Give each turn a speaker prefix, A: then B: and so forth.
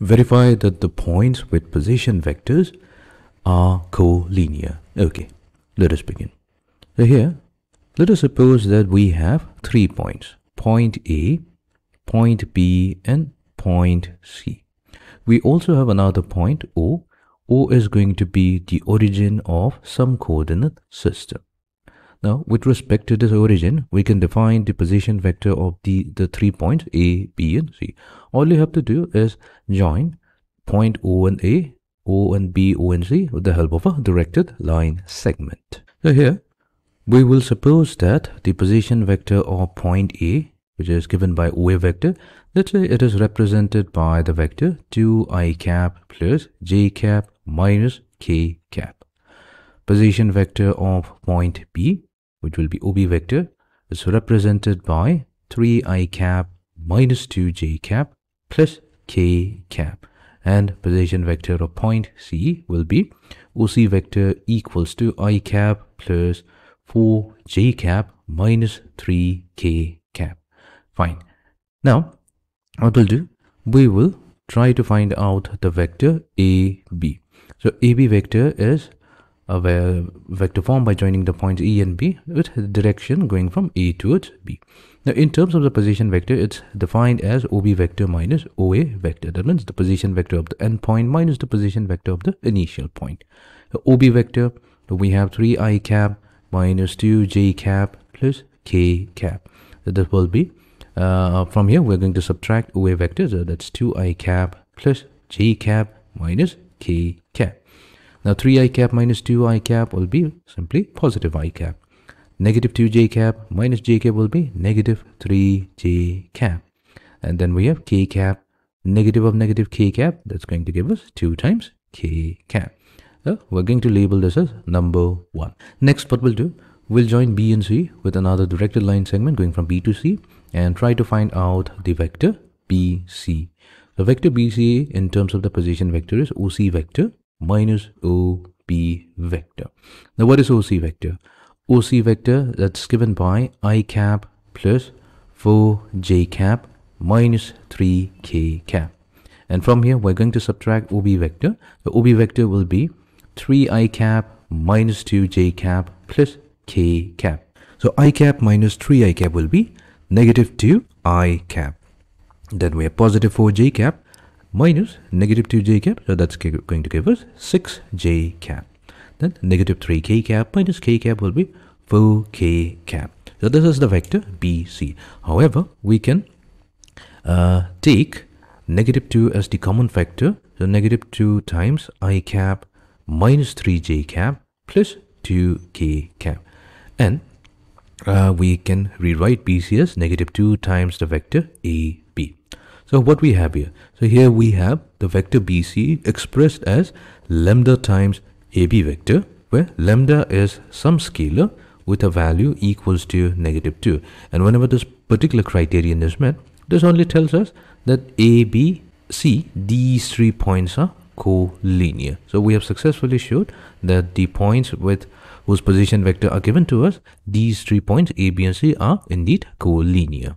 A: verify that the points with position vectors are collinear. Okay, let us begin. So here, let us suppose that we have three points, point A, point B and point C. We also have another point O. O is going to be the origin of some coordinate system. Now, with respect to this origin, we can define the position vector of the, the three points A, B and C. All you have to do is join point O and A, O and B, O and C with the help of a directed line segment. So here, we will suppose that the position vector of point A, which is given by OA vector, let's say it is represented by the vector 2i cap plus j cap minus k cap. Position vector of point B, which will be OB vector, is represented by 3i cap minus 2j cap plus k cap. And position vector of point C will be OC vector equals to i cap plus 4j cap minus 3k cap. Fine. Now, what we'll do, we will try to find out the vector AB. So AB vector is a vector formed by joining the points E and B with direction going from A towards B. Now, in terms of the position vector, it's defined as OB vector minus OA vector. That means the position vector of the endpoint minus the position vector of the initial point. The OB vector, we have 3i cap minus 2j cap plus k cap. This will be, uh, from here, we're going to subtract OA vector. So that's 2i cap plus j cap minus k. Now 3i cap minus 2i cap will be simply positive i cap. Negative 2j cap minus j cap will be negative 3j cap. And then we have k cap, negative of negative k cap. That's going to give us 2 times k cap. So we're going to label this as number 1. Next what we'll do, we'll join B and C with another directed line segment going from B to C and try to find out the vector BC. The vector BC in terms of the position vector is OC vector minus OB vector. Now what is OC vector? OC vector that's given by i cap plus 4j cap minus 3k cap. And from here we're going to subtract OB vector. The OB vector will be 3i cap minus 2j cap plus k cap. So i cap minus 3i cap will be negative 2i cap. Then we have positive 4j cap minus negative 2j cap. So that's going to give us 6j cap. Then negative 3k cap minus k cap will be 4k cap. So this is the vector BC. However, we can uh, take negative 2 as the common factor. So negative 2 times i cap minus 3j cap plus 2k cap. And uh, we can rewrite BC as negative 2 times the vector AB. So what we have here? So here we have the vector BC expressed as lambda times AB vector where lambda is some scalar with a value equals to negative 2. And whenever this particular criterion is met, this only tells us that A, B, C, these three points are collinear. So we have successfully showed that the points with whose position vector are given to us, these three points A, B and C are indeed collinear.